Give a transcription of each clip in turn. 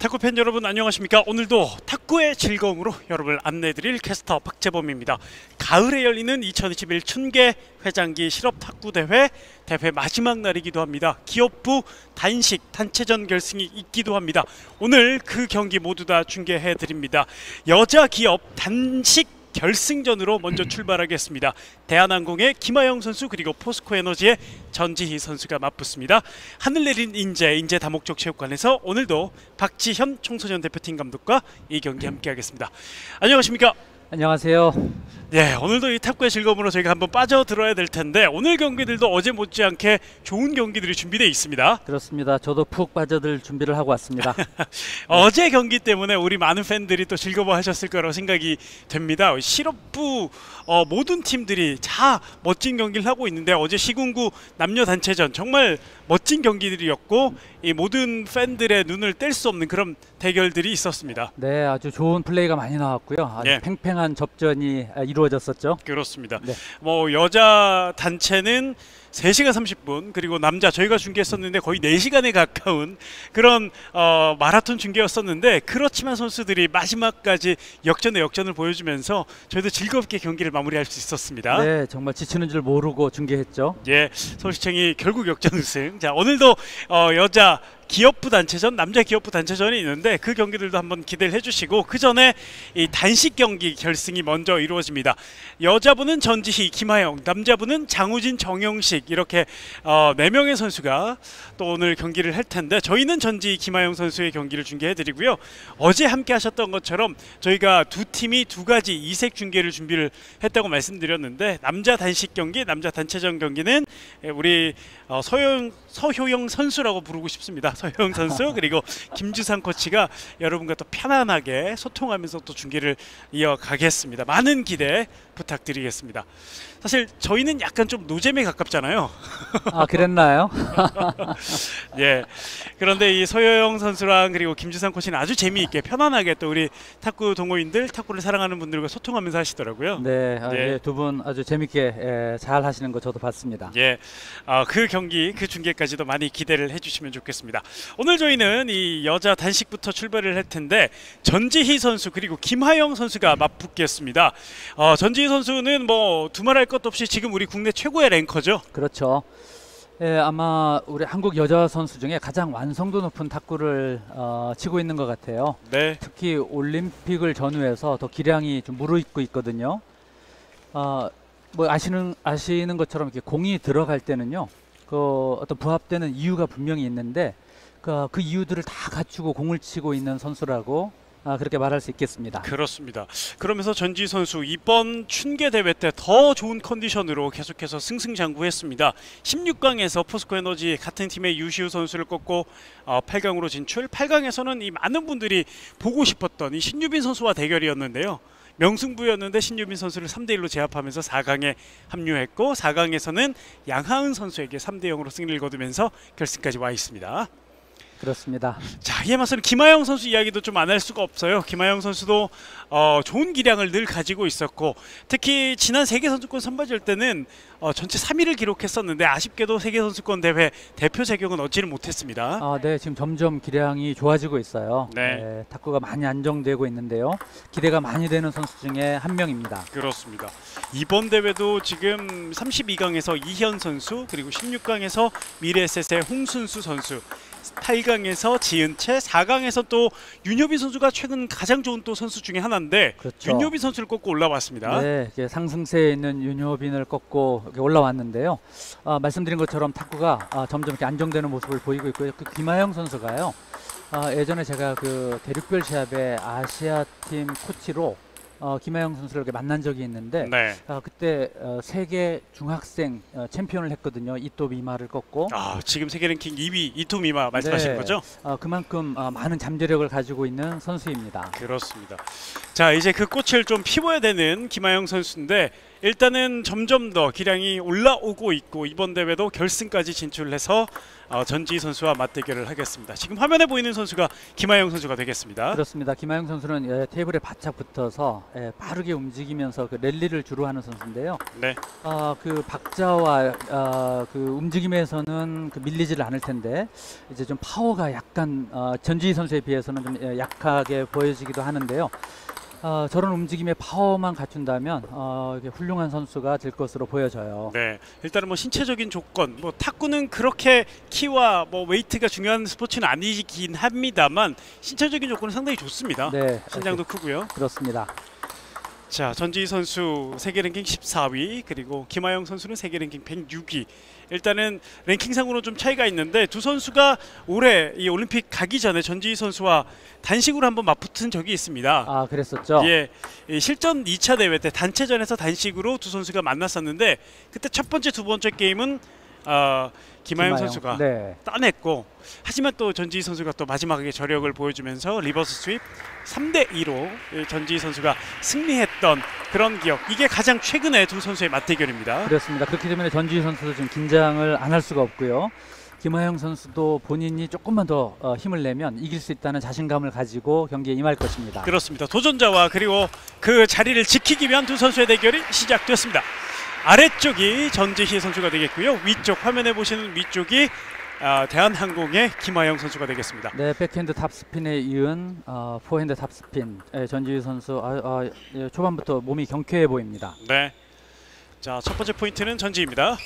탁구 팬 여러분 안녕하십니까? 오늘도 탁구의 즐거움으로 여러분을 안내드릴 캐스터 박재범입니다. 가을에 열리는 2021 춘계 회장기 실업 탁구 대회 대회 마지막 날이기도 합니다. 기업부 단식 단체전 결승이 있기도 합니다. 오늘 그 경기 모두 다 중계해 드립니다. 여자 기업 단식 결승전으로 먼저 출발하겠습니다. 대한항공의 김하영 선수 그리고 포스코에너지의 전지희 선수가 맞붙습니다. 하늘 내린 인제 인제 다목적 체육관에서 오늘도 박지현 청소년 대표팀 감독과 이 경기 함께하겠습니다. 안녕하십니까? 안녕하세요. 네, 오늘도 이 탁구의 즐거움으로 저희가 한번 빠져들어야 될 텐데 오늘 경기들도 어제 못지않게 좋은 경기들이 준비되어 있습니다. 그렇습니다. 저도 푹 빠져들 준비를 하고 왔습니다. 어제 경기 때문에 우리 많은 팬들이 또 즐거워하셨을 거라고 생각이 됩니다. 실업부 어, 모든 팀들이 다 멋진 경기를 하고 있는데 어제 시군구 남녀 단체전 정말 멋진 경기들이었고 이 모든 팬들의 눈을 뗄 수 없는 그런 대결들이 있었습니다. 네, 아주 좋은 플레이가 많이 나왔고요. 아주 네. 팽팽한 접전이 아, 이루어졌었죠. 그렇습니다. 네. 뭐 여자 단체는 3시간 30분 그리고 남자 저희가 중계했었는데 거의 4시간에 가까운 그런 어, 마라톤 중계였었는데 그렇지만 선수들이 마지막까지 역전의 역전을 보여주면서 저희도 즐겁게 경기를 마무리할 수 있었습니다. 네, 정말 지치는 줄 모르고 중계했죠. 예, 서울시청이 결국 역전 우승. 자, 오늘도 어, 여자 기업부 단체전, 남자 기업부 단체전이 있는데 그 경기들도 한번 기대를 해주시고 그 전에 이 단식 경기 결승이 먼저 이루어집니다. 여자분은 전지희, 김하영, 남자분은 장우진, 정영식 이렇게 어, 네 명의 선수가 또 오늘 경기를 할 텐데 저희는 전지희, 김하영 선수의 경기를 중계해드리고요. 어제 함께 하셨던 것처럼 저희가 두 팀이 두 가지 이색 중계를 준비를 했다고 말씀드렸는데 남자 단식 경기, 남자 단체전 경기는 우리 어, 서효영, 서효영 선수라고 부르고 싶습니다. 서효영 선수 그리고 김주상 코치가 여러분과 또 편안하게 소통하면서 또 중계를 이어가겠습니다. 많은 기대 부탁드리겠습니다. 사실 저희는 약간 좀 노잼에 가깝잖아요. 아, 그랬나요? 예. 그런데 이 서효영 선수랑 그리고 김주상 코치는 아주 재미있게 편안하게 또 우리 탁구 동호인들, 탁구를 사랑하는 분들과 소통하면서 하시더라고요. 네, 아, 네. 네, 두분 아주 재밌게 에, 잘 하시는 거 저도 봤습니다. 예, 아, 그 경기, 그 중계까지도 많이 기대를 해주시면 좋겠습니다. 오늘 저희는 이 여자 단식부터 출발을 할 텐데 전지희 선수 그리고 김하영 선수가 맞붙겠습니다. 어, 전지희 선수는 뭐 두말할 것도 없이 지금 우리 국내 최고의 랭커죠. 그렇죠. 예, 아마 우리 한국 여자 선수 중에 가장 완성도 높은 탁구를 어, 치고 있는 것 같아요. 네, 특히 올림픽을 전후해서 더 기량이 좀 무르익고 있거든요. 어, 뭐 아시는 아시는 것처럼 이렇게 공이 들어갈 때는요, 그 어떤 부합되는 이유가 분명히 있는데 그, 그 이유들을 다 갖추고 공을 치고 있는 선수라고 아, 그렇게 말할 수 있겠습니다. 그렇습니다. 그러면서 전지 선수 이번 춘계 대회 때 더 좋은 컨디션으로 계속해서 승승장구했습니다. 16강에서 포스코 에너지 같은 팀의 유시우 선수를 꺾고 어, 8강으로 진출. 8강에서는 이 많은 분들이 보고 싶었던 이 신유빈 선수와 대결이었는데요. 명승부였는데 신유빈 선수를 3대 1로 제압하면서 4강에 합류했고 4강에서는 양하은 선수에게 3대 0으로 승리를 거두면서 결승까지 와 있습니다. 그렇습니다. 자, 이에 맞서는 김하영 선수 이야기도 좀 안 할 수가 없어요. 김하영 선수도 어, 좋은 기량을 늘 가지고 있었고 특히 지난 세계 선수권 선발전 때는 어, 전체 3위를 기록했었는데 아쉽게도 세계 선수권 대회 대표 자격은 얻지를 못했습니다. 아, 네, 지금 점점 기량이 좋아지고 있어요. 네. 탁구가 많이 안정되고 있는데요. 기대가 많이 되는 선수 중에 한 명입니다. 그렇습니다. 이번 대회도 지금 32강에서 이현 선수 그리고 16강에서 미래에셋의 홍순수 선수 8강에서 지은채, 4강에서 또 윤효빈 선수가 최근 가장 좋은 또 선수 중에 하나 인데 그렇죠. 윤효빈 선수를 꺾고 올라왔습니다. 네, 상승세에 있는 윤효빈을 꺾고 올라왔는데요. 아, 말씀드린 것처럼 탁구가 아, 점점 이렇게 안정되는 모습을 보이고 있고요. 그 김하영 선수가요. 아, 예전에 제가 그 대륙별 시합의 아시아 팀 코치로 어, 김하영 선수를 이렇게 만난 적이 있는데 네. 아, 그때 어, 세계 중학생 어, 챔피언을 했거든요. 이토 미마를 꺾고 아, 지금 세계 랭킹 2위 이토 미마 말씀하시는 네. 거죠? 어, 그만큼 어, 많은 잠재력을 가지고 있는 선수입니다. 그렇습니다. 자, 이제 그 꽃을 좀 피워야 되는 김하영 선수인데 일단은 점점 더 기량이 올라오고 있고 이번 대회도 결승까지 진출해서 어, 전지희 선수와 맞대결을 하겠습니다. 지금 화면에 보이는 선수가 김하영 선수가 되겠습니다. 그렇습니다. 김하영 선수는 예, 테이블에 바짝 붙어서 예, 빠르게 움직이면서 그 랠리를 주로 하는 선수인데요. 네, 아, 그 박자와 아, 그 움직임에서는 그 밀리지를 않을 텐데 이제 좀 파워가 약간 어, 전지희 선수에 비해서는 좀 예, 약하게 보여지기도 하는데요. 어, 저런 움직임의 파워만 갖춘다면 어, 훌륭한 선수가 될 것으로 보여져요. 네. 일단은 뭐 신체적인 조건, 뭐 탁구는 그렇게 키와 뭐 웨이트가 중요한 스포츠는 아니긴 합니다만 신체적인 조건은 상당히 좋습니다. 네, 신장도 크고요. 그렇습니다. 자, 전지희 선수 세계 랭킹 14위 그리고 김하영 선수는 세계 랭킹 106위. 일단은 랭킹상으로 좀 차이가 있는데 두 선수가 올해 이 올림픽 가기 전에 전지희 선수와 단식으로 한번 맞붙은 적이 있습니다. 아, 그랬었죠. 예, 이 실전 2차 대회 때 단체전에서 단식으로 두 선수가 만났었는데 그때 첫 번째 두 번째 게임은 어, 김하영, 선수가 네. 따냈고 하지만 또 전지희 선수가 또 마지막에 저력을 보여주면서 리버스 스윕 3대 2로 전지희 선수가 승리했던 그런 기억 이게 가장 최근의 두 선수의 맞대결입니다. 그렇습니다. 그렇기 때문에 전지희 선수도 지금 긴장을 안 할 수가 없고요. 김하영 선수도 본인이 조금만 더 어, 힘을 내면 이길 수 있다는 자신감을 가지고 경기에 임할 것입니다. 그렇습니다. 도전자와 그리고 그 자리를 지키기 위한 두 선수의 대결이 시작되었습니다. 아래쪽이 전지희 선수가 되겠고요. 위쪽 화면에 보시는 위쪽이 아, 대한항공의 김하영 선수가 되겠습니다. 네, 백핸드 탑스핀에 이은 어, 포핸드 탑스핀 예, 전지희 선수 아, 아, 예, 초반부터 몸이 경쾌해 보입니다. 네. 자, 첫 번째 포인트는 전지입니다.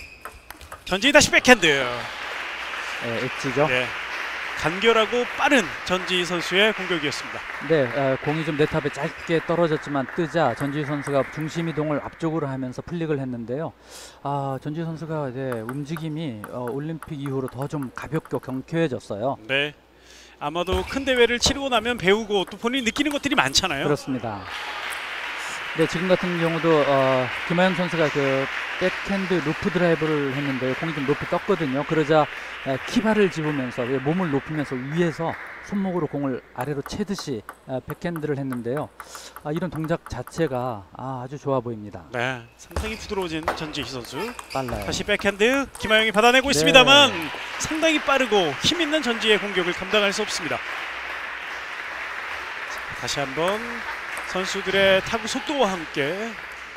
전지 다시 백핸드. 예, 엣지죠. 네. 간결하고 빠른 전지 선수의 공격이었습니다. 네, 어, 공이 좀 네탑에 짧게 떨어졌지만 뜨자 전지희 선수가 중심 이동을 앞쪽으로 하면서 플릭을 했는데요. 아, 전지희 선수가 네, 움직임이 어, 올림픽 이후로 더 좀 가볍고 경쾌해졌어요. 네. 아마도 큰 대회를 치르고 나면 배우고 또 본인이 느끼는 것들이 많잖아요. 그렇습니다. 네, 지금 같은 경우도 어, 김하영 선수가 그 백핸드 루프 드라이브를 했는데 공이 좀 높이 떴거든요. 그러자 에, 키발을 짚으면서 예, 몸을 높이면서 위에서 손목으로 공을 아래로 채듯이 어, 백핸드를 했는데요. 아, 이런 동작 자체가 아, 아주 좋아 보입니다. 네. 상당히 부드러워진 전지희 선수. 빨라요. 다시 백핸드 김하영이 받아내고 네. 있습니다만 상당히 빠르고 힘 있는 전지희의 공격을 감당할 수 없습니다. 자, 다시 한번 선수들의 타구 속도와 함께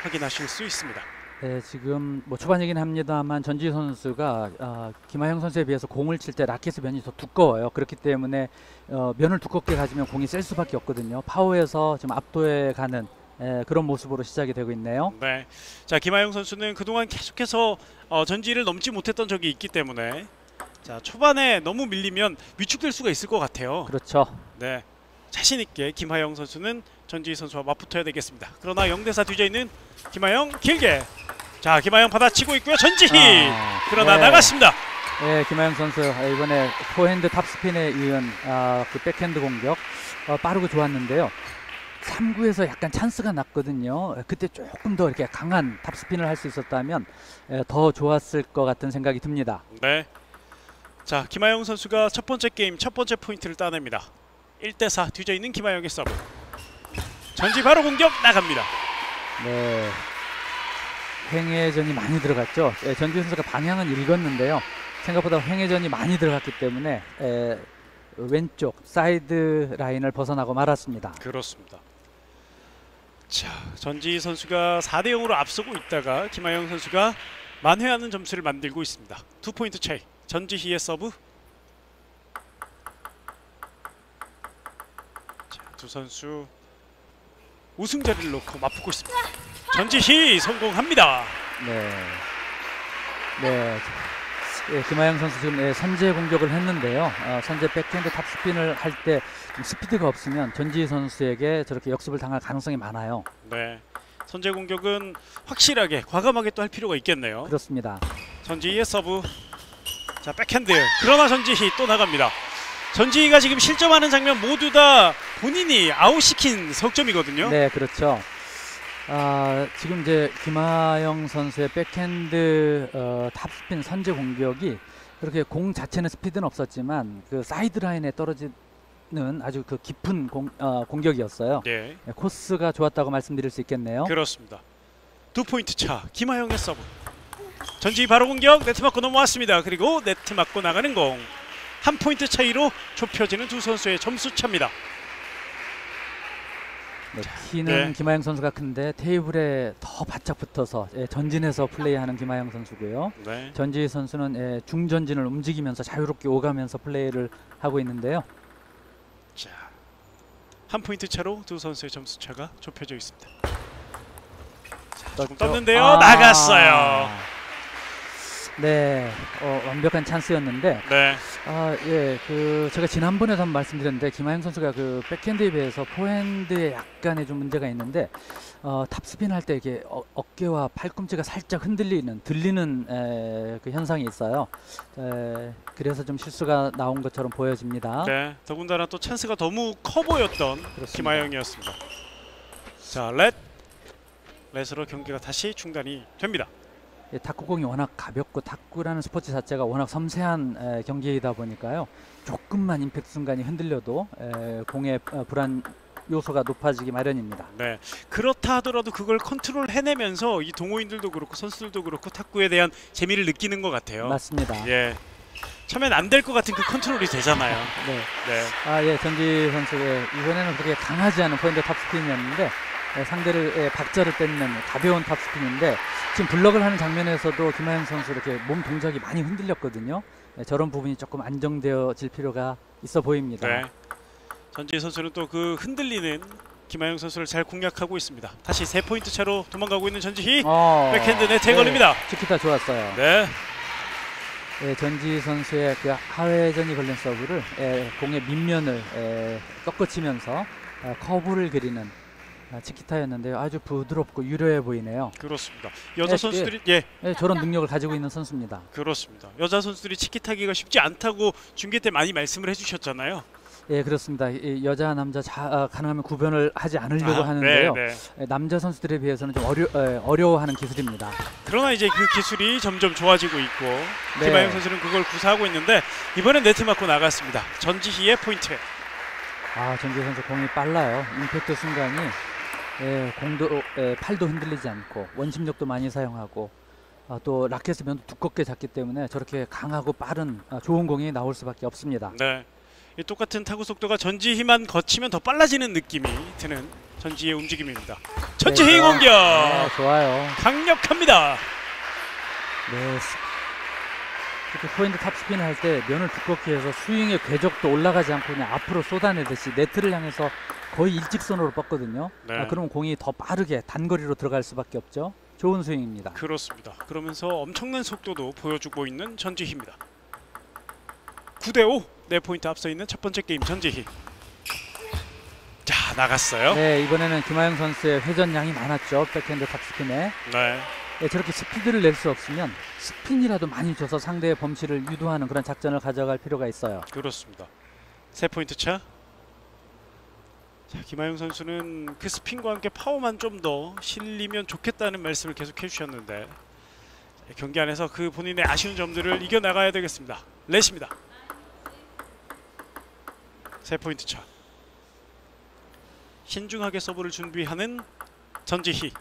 확인하실 수 있습니다. 네, 지금 뭐 초반이긴 합니다만 전지 선수가 어, 김하영 선수에 비해서 공을 칠 때 라켓의 면이 더 두꺼워요. 그렇기 때문에 어, 면을 두껍게 가지면 공이 셀 수밖에 없거든요. 파워에서 지금 압도해 가는 에, 그런 모습으로 시작이 되고 있네요. 네. 자 김하영 선수는 그동안 계속해서 어, 전지를 넘지 못했던 적이 있기 때문에 자 초반에 너무 밀리면 위축될 수가 있을 것 같아요. 그렇죠. 네. 자신 있게 김하영 선수는 전지희 선수와 맞붙어야 되겠습니다. 그러나 0대4 뒤져 있는 김하영 길게 자 김하영 받아치고 있고요. 전지희 아, 그러나 네. 나갔습니다. 네, 김하영 선수 아, 이번에 포핸드 탑스핀에 이은 아, 그 백핸드 공격 어, 빠르고 좋았는데요. 3구에서 약간 찬스가 났거든요. 에, 그때 조금 더 이렇게 강한 탑스핀을 할 수 있었다면 에, 더 좋았을 것 같은 생각이 듭니다. 네. 자 김하영 선수가 첫 번째 게임 첫 번째 포인트를 따냅니다. 1대4 뒤져 있는 김하영의 서브. 전지희 바로 공격 나갑니다. 네. 횡회전이 많이 들어갔죠. 예, 전지희 선수가 방향은 읽었는데요. 생각보다 횡회전이 많이 들어갔기 때문에 에, 왼쪽 사이드 라인을 벗어나고 말았습니다. 그렇습니다. 자, 전지희 선수가 4대 0으로 앞서고 있다가 김하영 선수가 만회하는 점수를 만들고 있습니다. 두 포인트 차이. 전지희의 서브. 자, 두 선수 우승 자리를 놓고 맞붙고 있습니다. 전지희 성공합니다. 네. 네. 예, 김하영 선수 지금 예, 선제 공격을 했는데요. 어, 선제 백핸드 탑스핀을 할 때 스피드가 없으면 전지희 선수에게 저렇게 역습을 당할 가능성이 많아요. 네. 선제 공격은 확실하게 과감하게 또 할 필요가 있겠네요. 그렇습니다. 전지희의 서브 자 백핸드 그러나 전지희 또 나갑니다 전지희가 지금 실점하는 장면 모두 다 본인이 아웃시킨 석점이거든요 네, 그렇죠. 아, 지금 이제 김하영 선수의 백핸드 어, 탑스핀 선제 공격이 그렇게 공 자체는 스피드는 없었지만 그 사이드 라인에 떨어지는 아주 그 깊은 공, 어, 공격이었어요. 네 네, 코스가 좋았다고 말씀드릴 수 있겠네요. 그렇습니다 두 포인트 차 김하영의 서브. 전지희 바로 공격 네트 맞고 넘어왔습니다. 그리고 네트 맞고 나가는 공. 한 포인트 차이로 좁혀지는 두 선수의 점수 차입니다. 네, 키는 네. 김하영 선수가 큰데 테이블에 더 바짝 붙어서 예, 전진해서 플레이하는 김하영 선수고요. 네. 전지희 선수는 예, 중전진을 움직이면서 자유롭게 오가면서 플레이를 하고 있는데요. 자, 한 포인트 차로 두 선수의 점수 차가 좁혀져 있습니다. 자, 조금? 떴는데요. 아. 나갔어요. 네, 어, 완벽한 찬스였는데 네. 아, 예, 그 제가 지난번에도 한번 말씀드렸는데 김하영 선수가 그 백핸드에 비해서 포핸드에 약간의 좀 문제가 있는데 어, 탑스핀 할 때 이게 어, 어깨와 팔꿈치가 살짝 흔들리는 들리는 에, 그 현상이 있어요. 에, 그래서 좀 실수가 나온 것처럼 보여집니다. 네. 더군다나 또 찬스가 너무 커 보였던 그렇습니다. 김하영이었습니다. 자, 렛. 렛으로 경기가 다시 중단이 됩니다. 예, 탁구공이 워낙 가볍고 탁구라는 스포츠 자체가 워낙 섬세한 에, 경기이다 보니까요. 조금만 임팩트 순간이 흔들려도 에, 공의 어, 불안 요소가 높아지기 마련입니다. 네. 그렇다 하더라도 그걸 컨트롤 해내면서 이 동호인들도 그렇고 선수들도 그렇고 탁구에 대한 재미를 느끼는 것 같아요. 맞습니다. 예. 처음엔 안 될 것 같은 그 컨트롤이 되잖아요. 네. 네. 아, 예, 전지 선수의 이번에는 그렇게 강하지 않은 포인트 탑스핀이었는데 예, 상대를 예, 박자를 뺏는 가벼운 탑스핀인데 지금 블럭을 하는 장면에서도 김하영 선수 이렇게 몸 동작이 많이 흔들렸거든요. 예, 저런 부분이 조금 안정되어질 필요가 있어 보입니다. 네. 전지희 선수는 또 그 흔들리는 김하영 선수를 잘 공략하고 있습니다. 다시 세 포인트 차로 도망가고 있는 전지희. 어, 백핸드 네트에 걸립니다. 치키타 좋았어요. 네. 예, 전지희 선수의 그 하회전이 걸린 서브를 예, 공의 밑면을 예, 꺾어치면서 어, 커브를 그리는 아, 치키타였는데요. 아주 부드럽고 유려해 보이네요. 그렇습니다. 여자 네, 선수들이 예, 예, 저런 능력을 가지고 있는 선수입니다. 그렇습니다. 여자 선수들이 치키타하기가 쉽지 않다고 중계 때 많이 말씀을 해주셨잖아요. 예, 그렇습니다. 이 여자 남자 자, 아, 가능하면 구별을 하지 않으려고 아, 하는데요. 네, 네. 예, 남자 선수들에 비해서는 좀 어려 예, 어려워하는 기술입니다. 그러나 이제 그 기술이 점점 좋아지고 있고 네. 김하영 선수는 그걸 구사하고 있는데 이번엔 네트 맞고 나갔습니다. 전지희의 포인트. 아, 전지 선수 공이 빨라요. 임팩트 순간이 예, 공도 예, 팔도 흔들리지 않고 원심력도 많이 사용하고 아, 또 라켓의 면도 두껍게 잡기 때문에 저렇게 강하고 빠른 아, 좋은 공이 나올 수밖에 없습니다. 네. 이 똑같은 타구 속도가 전지희만 거치면 더 빨라지는 느낌이 드는 전지희의 움직임입니다. 전지희 네, 공격 네, 좋아요. 강력합니다. 네. 스- 이렇게 포핸드 탑스핀을 할때 면을 두껍게 해서 스윙의 궤적도 올라가지 않고 그냥 앞으로 쏟아내듯이 네트를 향해서 거의 일직선으로 뻗거든요. 네. 아, 그러면 공이 더 빠르게 단거리로 들어갈 수밖에 없죠. 좋은 스윙입니다. 그렇습니다. 그러면서 엄청난 속도도 보여주고 있는 전지희입니다. 9대 5. 네 포인트 앞서 있는 첫 번째 게임 전지희. 자 나갔어요. 네, 이번에는 김하영 선수의 회전량이 많았죠. 백핸드 탑스핀에. 네. 네, 저렇게 스피드를 낼 수 없으면 스핀이라도 많이 줘서 상대의 범실을 유도하는 그런 작전을 가져갈 필요가 있어요. 그렇습니다. 세 포인트 차. 자, 김하영 선수는 그 스핀과 함께 파워만 좀 더 실리면 좋겠다는 말씀을 계속 해주셨는데 자, 경기 안에서 그 본인의 아쉬운 점들을 이겨 나가야 되겠습니다. 렛입니다. 세 포인트 차. 신중하게 서브를 준비하는 전지희.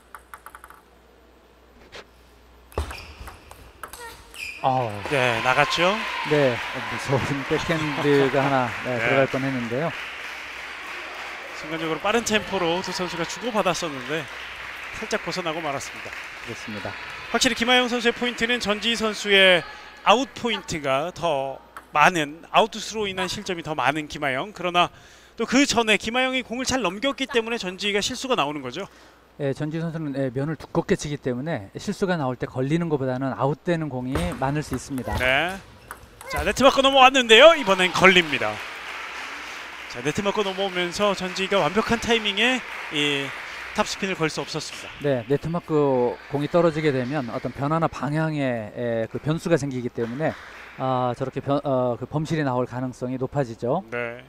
어, 네 나갔죠. 네, 무서운 백핸드가 하나 네, 네. 들어갈 뻔 했는데요. 순간적으로 빠른 템포로 두 선수가 주고받았었는데 살짝 벗어나고 말았습니다. 그렇습니다. 확실히 김하영 선수의 포인트는 전지희 선수의 아웃 포인트가 더 많은 아웃으로 인한 실점이 더 많은 김하영. 그러나 또 그 전에 김하영이 공을 잘 넘겼기 때문에 전지희가 실수가 나오는 거죠. 예, 전지희 선수는 예, 면을 두껍게 치기 때문에 실수가 나올 때 걸리는 것보다는 아웃되는 공이 많을 수 있습니다. 네. 자 네트 맞고 넘어왔는데요. 이번엔 걸립니다. 자 네트 맞고 넘어오면서 전지희가 완벽한 타이밍에 이 탑스핀을 걸 수 없었습니다. 네, 네트마크 공이 떨어지게 되면 어떤 변화나 방향에 에, 그 변수가 생기기 때문에 아, 저렇게 변, 어, 그 범실이 나올 가능성이 높아지죠. 네.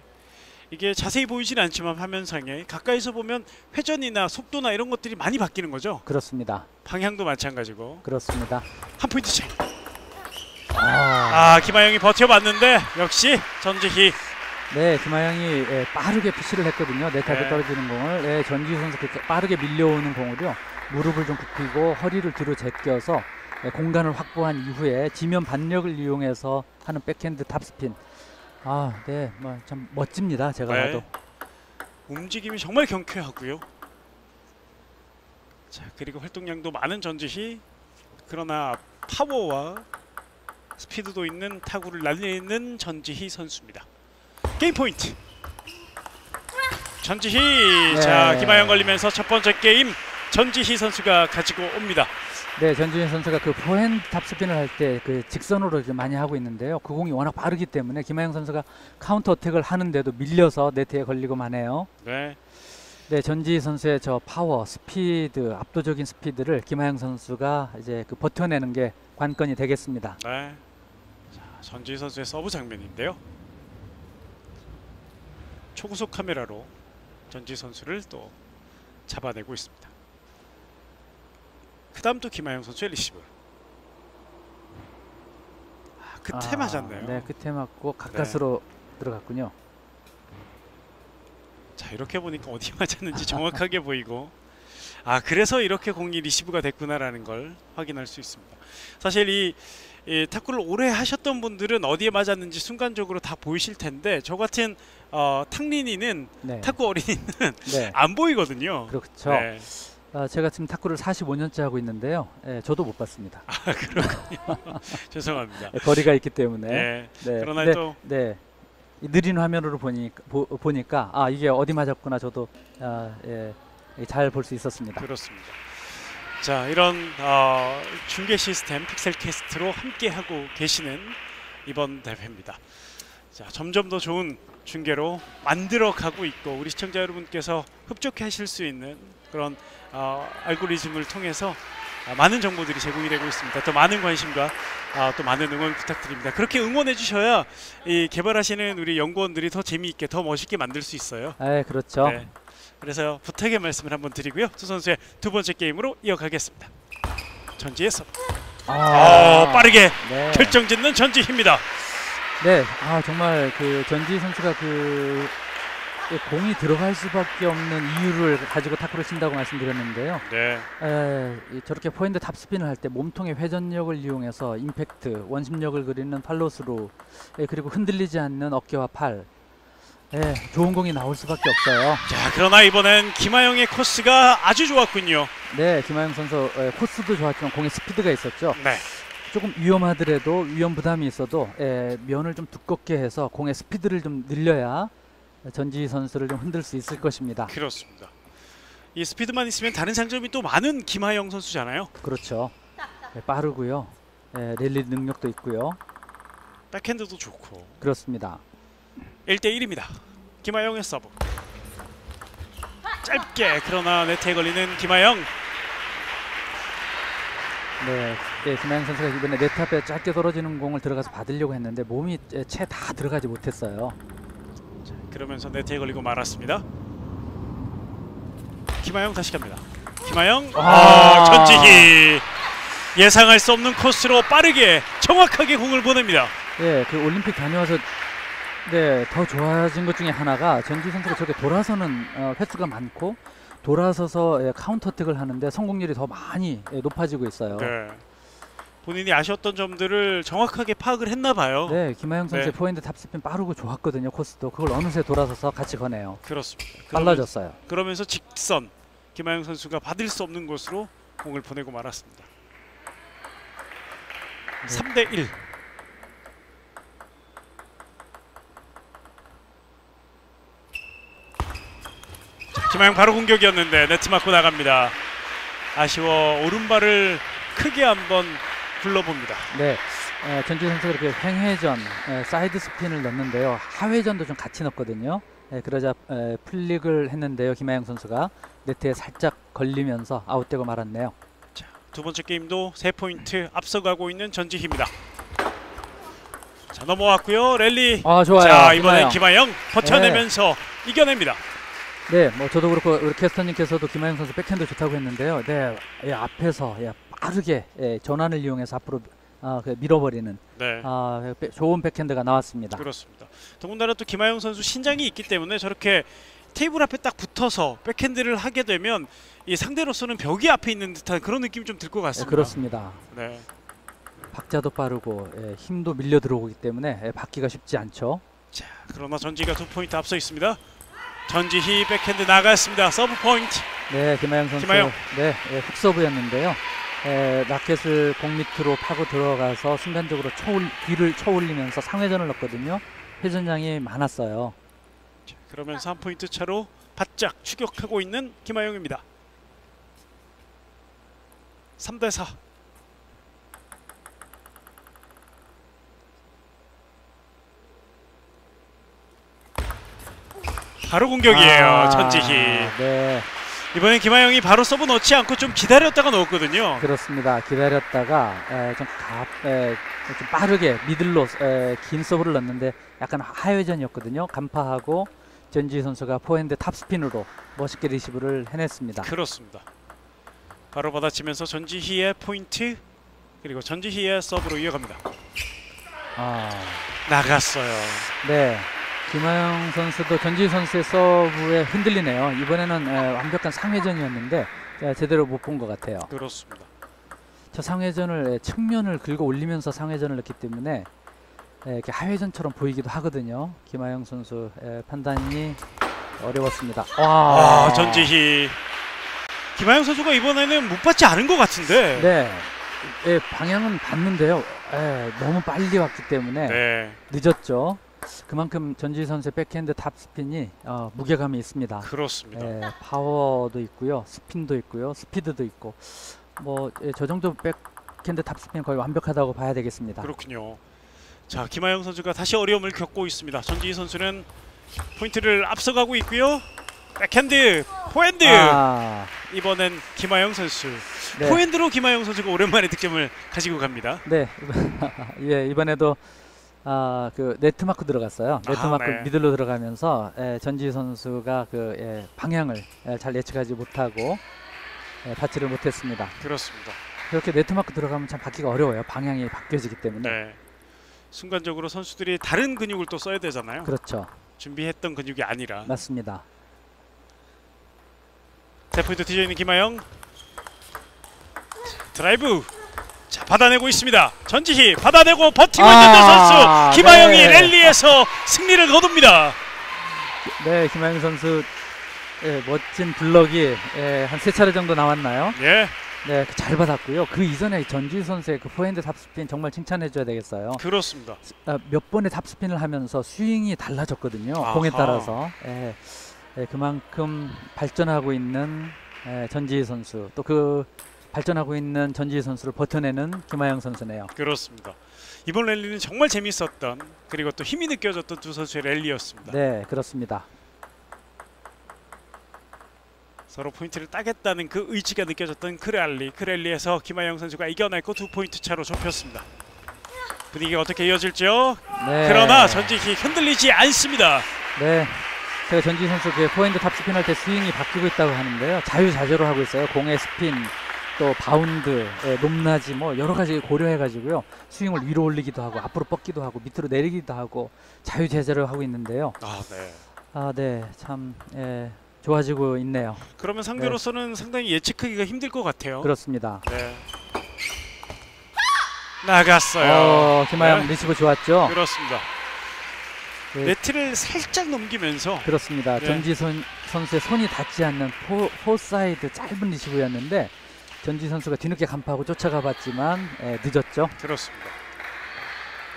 이게 자세히 보이진 않지만 화면상에 가까이서 보면 회전이나 속도나 이런 것들이 많이 바뀌는 거죠. 그렇습니다. 방향도 마찬가지고 그렇습니다. 한 포인트 차이. 아, 아 김하영이 버텨봤는데 역시 전지희 네, 김하영이 예, 빠르게 푸시를 했거든요. 네트 앞에 네. 떨어지는 공을 예, 전지희 선수 그렇게 빠르게 밀려오는 공을요. 무릎을 좀 굽히고 허리를 뒤로 제껴서 예, 공간을 확보한 이후에 지면 반력을 이용해서 하는 백핸드 탑스핀. 아, 네, 뭐 참 멋집니다. 제가 네. 봐도. 움직임이 정말 경쾌하고요. 자 그리고 활동량도 많은 전지희 그러나 파워와 스피드도 있는 타구를 날리는 전지희 선수입니다. 게임 포인트. 전지희 네. 자 김하영 걸리면서 첫 번째 게임 전지희 선수가 가지고 옵니다. 네, 전지희 선수가 그 포핸드 탑스핀을 할 때 그 직선으로 좀 많이 하고 있는데요. 그 공이 워낙 빠르기 때문에 김하영 선수가 counter attack을 하는데도 밀려서 네트에 걸리고 마네요. 네. 네, 전지희 선수의 저 파워, 스피드, 압도적인 스피드를 김하영 선수가 이제 그 버텨내는 게 관건이 되겠습니다. 네. 자, 전지희 선수의 서브 장면인데요. 초고속 카메라로 전지희 선수를 또 잡아내고 있습니다. 그 다음 또 김하영 선수의 리시브. 아, 끝에 아, 맞았네요. 네, 끝에 맞고 가까스로 들어갔군요. 자 이렇게 보니까 어디 맞았는지 정확하게 보이고 아 그래서 이렇게 공이 리시브가 됐구나라는 걸 확인할 수 있습니다. 사실 이, 이 탁구를 오래 하셨던 분들은 어디에 맞았는지 순간적으로 다 보이실 텐데 저 같은 어, 탁린이는 네, 탁구 어린이는 네, 안 보이거든요. 그렇죠. 네. 아, 제가 지금 탁구를 45년째 하고 있는데요. 예, 저도 못 봤습니다. 아 그렇군요. 죄송합니다. 예, 거리가 있기 때문에. 네. 네, 그러나 네, 또 네. 이 느린 화면으로 보니까 보, 보니까 아 이게 어디 맞았구나 저도 아, 예, 잘 볼 수 있었습니다. 그렇습니다. 자 이런 어, 중계 시스템 픽셀 캐스트로 함께 하고 계시는 이번 대회입니다. 자 점점 더 좋은 중계로 만들어 가고 있고 우리 시청자 여러분께서 흡족하실 수 있는 그런 어, 알고리즘을 통해서 아, 많은 정보들이 제공이 되고 있습니다. 또 많은 관심과 아, 또 많은 응원 부탁드립니다. 그렇게 응원해 주셔야 이 개발하시는 우리 연구원들이 더 재미있게 더 멋있게 만들 수 있어요. 예, 그렇죠. 네. 그래서 부탁의 말씀을 한번 드리고요. 두 선수의 두 번째 게임으로 이어가겠습니다. 전지희의 서브. 아, 어, 빠르게 네. 결정짓는 전지희입니다. 네, 아 정말 그 전지희 선수가 그 공이 들어갈 수밖에 없는 이유를 가지고 탁구를 친다고 말씀드렸는데요. 네. 에, 이 저렇게 포핸드 탑스핀을 할 때 몸통의 회전력을 이용해서 임팩트, 원심력을 그리는 팔로스루, 예, 그리고 흔들리지 않는 어깨와 팔, 예, 좋은 공이 나올 수밖에 없어요. 자, 그러나 이번엔 김하영의 코스가 아주 좋았군요. 네, 김하영 선수 예, 코스도 좋았지만 공의 스피드가 있었죠. 네. 조금 위험하더라도 위험 부담이 있어도 예, 면을 좀 두껍게 해서 공의 스피드를 좀 늘려야 전지 선수를 좀 흔들 수 있을 것입니다. 그렇습니다. 이 스피드만 있으면 다른 장점이 또 많은 김하영 선수잖아요. 그렇죠. 예, 빠르고요. 예, 랠리 능력도 있고요. 백핸드도 좋고. 그렇습니다. 1대 1입니다. 김하영의 서브. 짧게 그러나 네트에 걸리는 김하영. 네, 네, 김하영 선수가 이번에 네트 앞에 짧게 떨어지는 공을 들어가서 받으려고 했는데 몸이 채 다 들어가지 못했어요. 그러면서 네트에 걸리고 말았습니다. 김하영 다시 갑니다. 김하영 아, 아. 전지희 예상할 수 없는 코스로 빠르게 정확하게 공을 보냅니다. 예, 그 올림픽 다녀와서 네, 더 좋아진 것 중에 하나가 전지희 선수가 저렇게 돌아서는 어, 횟수가 많고 돌아서서 예, counter attack을 하는데 성공률이 더 많이 예, 높아지고 있어요. 네. 본인이 아쉬웠던 점들을 정확하게 파악을 했나 봐요. 네, 김하영 선수의 네. 포핸드 탑스핀 빠르고 좋았거든요. 코스도 그걸 어느새 돌아서서 같이 거네요. 그렇습니다. 빨라졌어요. 그러면서 직선 김하영 선수가 받을 수 없는 곳으로 공을 보내고 말았습니다. 네. 3대 1. 김하영 바로 공격이었는데 네트 맞고 나갑니다. 아쉬워 오른발을 크게 한번 굴러봅니다. 네, 에, 전지희 선수가 이렇게 횡회전, 에, 사이드 스핀을 넣는데요. 하회전도 좀 같이 넣거든요. 에, 그러자 에, flick을 했는데요. 김하영 선수가 네트에 살짝 걸리면서 아웃되고 말았네요. 두 번째 게임도 세 포인트 앞서가고 있는 전지희입니다. 자 넘어왔고요. 랠리. 아 좋아요. 자 이번엔 김하영. 김하영 버텨내면서 이겨냅니다. 네, 뭐 저도 그렇고 우리 캐스터님께서도 김하영 선수 백핸드 좋다고 했는데요. 네, 예, 앞에서 예, 빠르게 예, 전환을 이용해서 앞으로 아, 그 밀어버리는 네. 아, 배- 좋은 백핸드가 나왔습니다. 그렇습니다. 더군다나 또 김하영 선수 신장이 있기 때문에 저렇게 테이블 앞에 딱 붙어서 백핸드를 하게 되면 이 상대로서는 벽이 앞에 있는 듯한 그런 느낌이 좀 들것 예, 같습니다. 그렇습니다. 네. 박자도 빠르고 예, 힘도 밀려 들어오기 때문에 예, 받기가 쉽지 않죠. 자, 그러나 전지희가 두 포인트 앞서 있습니다. 전지희 백핸드 나갔습니다. 서브 포인트. 네, 김하영 선수. 김하영. 네, 예, hook서브였는데요. 에, 라켓을 공 밑으로 파고 들어가서 순간적으로 쳐올, 뒤를 쳐올리면서 상회전을 넣었거든요. 회전량이 많았어요. 자, 그러면서 한 포인트 차로 바짝 추격하고 있는 김하영입니다. 3대 4. 바로 공격이에요. 아, 전지희. 네, 이번엔 김하영이 바로 서브 넣지 않고 좀 기다렸다가 넣었거든요. 그렇습니다. 기다렸다가 에, 좀, 가, 에, 좀 빠르게 middle로 에, 긴 서브를 넣었는데 약간 하회전이었거든요. 간파하고 전지희 선수가 포핸드 탑스핀으로 멋있게 리시브를 해냈습니다. 그렇습니다. 바로 받아치면서 전지희의 포인트 그리고 전지희의 서브로 이어갑니다. 아, 나갔어요. 네. 김하영 선수도 전지희 선수의 서브에 흔들리네요. 이번에는 에, 완벽한 상회전이었는데 에, 제대로 못 본 것 같아요. 그렇습니다. 저 상회전을 에, 측면을 긁어 올리면서 상회전을 넣기 때문에 에, 이렇게 하회전처럼 보이기도 하거든요. 김하영 선수 에, 판단이 어려웠습니다. 와, 아, 전지희. 김하영 선수가 이번에는 못 받지 않은 것 같은데. 네. 예, 방향은 봤는데요. 에, 너무 빨리 왔기 때문에 네, 늦었죠. 그만큼 전지희 선수의 백핸드 탑 스핀이 어, 무게감이 있습니다. 그렇습니다. 예, 파워도 있고요, 스핀도 있고요, 스피드도 있고 뭐저 정도 백핸드 탑 스핀 거의 완벽하다고 봐야 되겠습니다. 그렇군요. 자, 김하영 선수가 다시 어려움을 겪고 있습니다. 전지희 선수는 포인트를 앞서가고 있고요. 백핸드, 포핸드. 아, 이번엔 김하영 선수. 네, 포핸드로 김하영 선수가 오랜만에 득점을 가지고 갑니다. 네, 예 이번에도 아, 그 네트 맞고 들어갔어요. 네트 아, 맞고 네. middle로 들어가면서 예, 전지희 선수가 그 예, 방향을 예, 잘 예측하지 못하고 예, 받지를 못했습니다. 그렇습니다. 그렇게 네트 맞고 들어가면 참 받기가 어려워요. 방향이 바뀌어지기 때문에. 네. 순간적으로 선수들이 다른 근육을 또 써야 되잖아요. 그렇죠. 준비했던 근육이 아니라. 맞습니다. 세 포인트 뒤져 있는 김하영. 드라이브. 자 받아내고 있습니다. 전지희 받아내고 버티고 아, 있는 선수 김하영이 네. 랠리에서 승리를 거둡니다. 네, 김하영 선수 예, 멋진 블럭이 예, 한세 차례 정도 나왔나요? 예, 네, 그잘 받았고요. 그 이전에 전지희 선수의 그 포핸드 탑스핀 정말 칭찬해줘야 되겠어요. 그렇습니다. 아, 몇 번의 탑스핀을 하면서 스윙이 달라졌거든요. 아하. 공에 따라서. 예, 예, 그만큼 발전하고 있는 예, 전지희 선수 또그 발전하고 있는 전지희 선수를 버텨내는 김하영 선수네요. 그렇습니다. 이번 랠리는 정말 재밌었던 그리고 또 힘이 느껴졌던 두 선수의 랠리였습니다. 네, 그렇습니다. 서로 포인트를 따겠다는 그 의지가 느껴졌던 그 랠리. 그 랠리에서 김하영 선수가 이겨냈고 두 포인트 차로 좁혔습니다. 분위기가 어떻게 이어질지요? 네. 그러나 전지희 흔들리지 않습니다. 네. 제가 전지 선수 그 포핸드 탑스핀 할 때 스윙이 바뀌고 있다고 하는데요. 자유자재로 하고 있어요. 공의 스핀, 또 바운드, 예, 높낮이 뭐 여러 가지 고려해 가지고요. 스윙을 위로 올리기도 하고 앞으로 뻗기도 하고 밑으로 내리기도 하고 자유자재로 하고 있는데요. 아, 네. 아, 네. 참 예, 좋아지고 있네요. 그러면 상대로서는 상당히 예측하기가 힘들 것 같아요. 그렇습니다. 네. 나갔어요. 어, 김하영 네. 리시브 좋았죠? 그렇습니다. 네. 네트를 살짝 넘기면서 그렇습니다. 네. 전지 선, 선수의 손이 닿지 않는 포, fore side 짧은 리시브였는데 전지 선수가 뒤늦게 간파하고 쫓아가 봤지만 예, 늦었죠. 그렇습니다.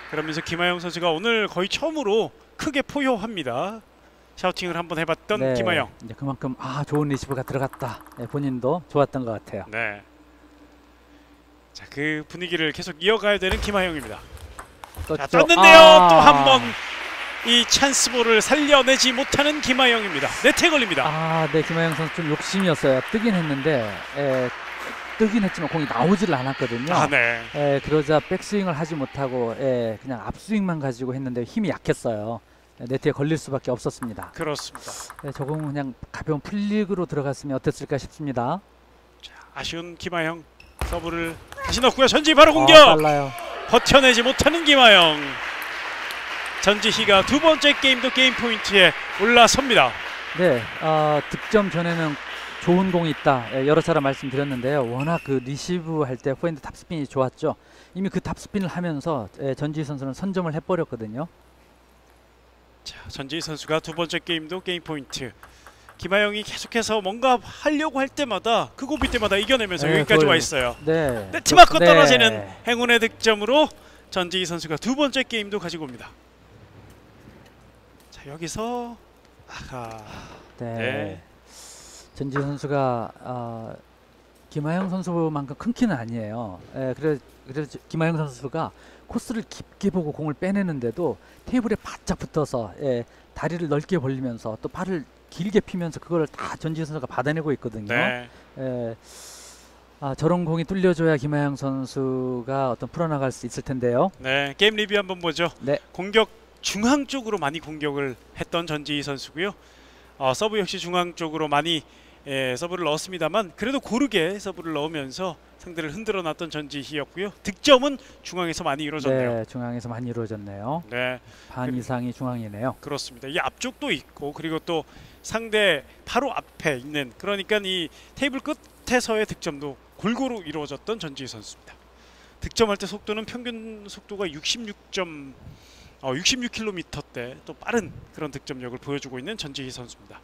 그러면서 김하영 선수가 오늘 거의 처음으로 크게 포효합니다. 샤우팅을 한번 해봤던 네, 김하영. 이제 그만큼 아 좋은 리시브가 들어갔다. 예, 본인도 좋았던 것 같아요. 네. 자, 그 분위기를 계속 이어가야 되는 김하영입니다. 자? 떴는데요. 아, 또 한 번 이 찬스볼을 살려내지 못하는 김하영입니다. 네트에 걸립니다. 아, 네 김하영 선수 좀 욕심이었어요. 뜨긴 했는데 예, 뜨긴 했지만 공이 나오질 않았거든요. 아, 네. 예, 그러자 백스윙을 하지 못하고 예, 그냥 앞스윙만 가지고 했는데 힘이 약했어요. 예, 네트에 걸릴 수밖에 없었습니다. 그렇습니다. 예, 저공 그냥 가벼운 플릭으로 들어갔으면 어땠을까 싶습니다. 자, 아쉬운 김하영 서브를 다시 넣고요. 전지 바로 아, 공격. 빨라요. 버텨내지 못하는 김하영. 전지희가 두 번째 게임도 게임 포인트에 올라섭니다. 네, 어, 득점 전에는 좋은 공이 있다. 예, 여러 차례 말씀드렸는데요. 워낙 그 리시브 할 때 포핸드 탑스핀이 좋았죠. 이미 그 탑스핀을 하면서 예, 전지희 선수는 선점을 해버렸거든요. 자, 전지희 선수가 두 번째 게임도 게임 포인트. 김하영이 계속해서 뭔가 하려고 할 때마다 그 고비 때마다 이겨내면서 네, 여기까지 그걸- 와 있어요. 네. 네트 맞고 네. 떨어지는 행운의 득점으로 전지희 선수가 두 번째 게임도 가지고 옵니다. 자, 여기서 아하. 네. 네. 전지희 선수가 어, 김하영 선수만큼 큰 키는 아니에요. 예, 그래 그래서 김하영 선수가 코스를 깊게 보고 공을 빼내는데도 테이블에 바짝 붙어서 예, 다리를 넓게 벌리면서 또 팔을 길게 피면서 그걸 다 전지희 선수가 받아내고 있거든요. 네. 예, 아, 저런 공이 뚫려줘야 김하영 선수가 어떤 풀어나갈 수 있을 텐데요. 네, 게임 리뷰 한번 보죠. 네. 공격 중앙 쪽으로 많이 공격을 했던 전지희 선수고요. 어, 서브 역시 중앙 쪽으로 많이 예, 서브를 넣었습니다만 그래도 고르게 서브를 넣으면서 상대를 흔들어 놨던 전지희였고요. 득점은 중앙에서 많이 이루어졌네요. 네, 중앙에서 많이 이루어졌네요. 네, 반 그- 이상이 중앙이네요. 그렇습니다. 이 앞쪽도 있고 그리고 또 상대 바로 앞에 있는 그러니까 이 테이블 끝에서의 득점도 골고루 이루어졌던 전지희 선수입니다. 득점할 때 속도는 평균 속도가 66점 어, 66km대 또 빠른 그런 득점력을 보여주고 있는 전지희 선수입니다.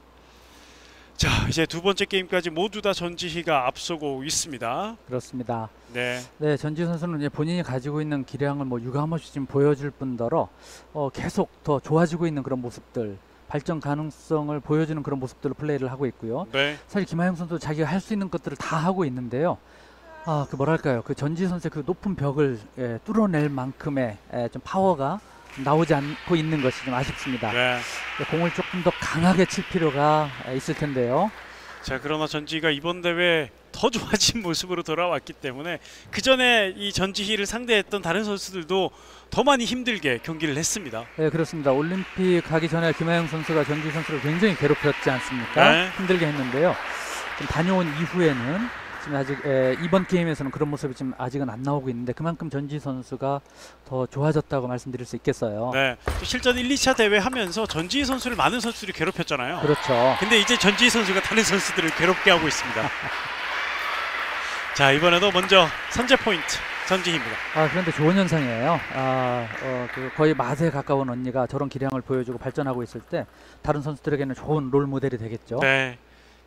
자 이제 두 번째 게임까지 모두 다 전지희가 앞서고 있습니다. 그렇습니다. 네, 네, 전지 선수는 이제 본인이 가지고 있는 기량을 뭐 유감없이 지금 보여줄 뿐더러 어, 계속 더 좋아지고 있는 그런 모습들, 발전 가능성을 보여주는 그런 모습들로 플레이를 하고 있고요. 네, 사실 김하영 선수도 자기가 할 수 있는 것들을 다 하고 있는데요. 아, 그 뭐랄까요, 그 전지 선수의 그 높은 벽을 예, 뚫어낼 만큼의 예, 좀 파워가 나오지 않고 있는 것이 좀 아쉽습니다. 네. 공을 조금 더 강하게 칠 필요가 예, 있을 텐데요. 자 그러나 전지희가 이번 대회 더 좋아진 모습으로 돌아왔기 때문에 그 전에 이 전지희를 상대했던 다른 선수들도 더 많이 힘들게 경기를 했습니다. 네, 그렇습니다. 올림픽 가기 전에 김하영 선수가 전지 선수를 굉장히 괴롭혔지 않습니까? 네. 힘들게 했는데요. 좀 다녀온 이후에는 지금 아직 에, 이번 게임에서는 그런 모습이 지금 아직은 안 나오고 있는데 그만큼 전지 선수가 더 좋아졌다고 말씀드릴 수 있겠어요. 네, 또 실전 1, 2차 대회 하면서 전지희 선수를 많은 선수들이 괴롭혔잖아요. 그렇죠. 근데 이제 전지희 선수가 다른 선수들을 괴롭게 하고 있습니다. 자 이번에도 먼저 선제 포인트 전지희입니다. 아, 그런데 좋은 현상이에요. 아, 어, 그 거의 맛에 가까운 언니가 저런 기량을 보여주고 발전하고 있을 때 다른 선수들에게는 좋은 롤 모델이 되겠죠. 네,